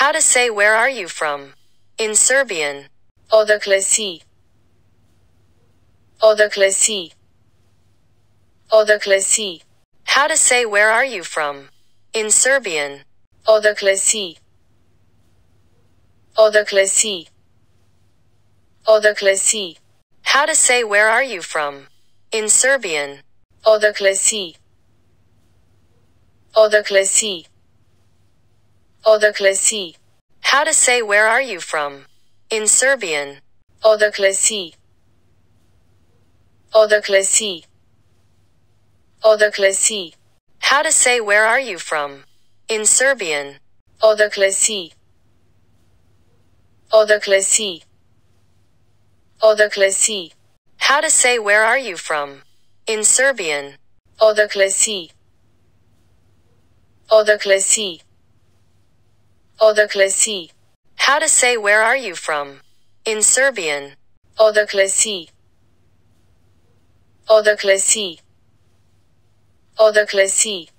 How to say where are you from? In Serbian. Odakle si? Odakle si? Odakle si? How to say where are you from? In Serbian. Odakle si? Odakle si? Odakle si? How to say where are you from? In Serbian. Odakle si? Odakle si? Odakle si? How to say where are you from? In Serbian. Odakle si? Odakle si? Odakle si? How to say where are you from? In Serbian. Odakle si? Odakle si? Odakle si? How to say where are you from? In Serbian. Odakle si? Odakle si? How to say where are you from? In Serbian. Odakle si? Odakle si? Odakle si?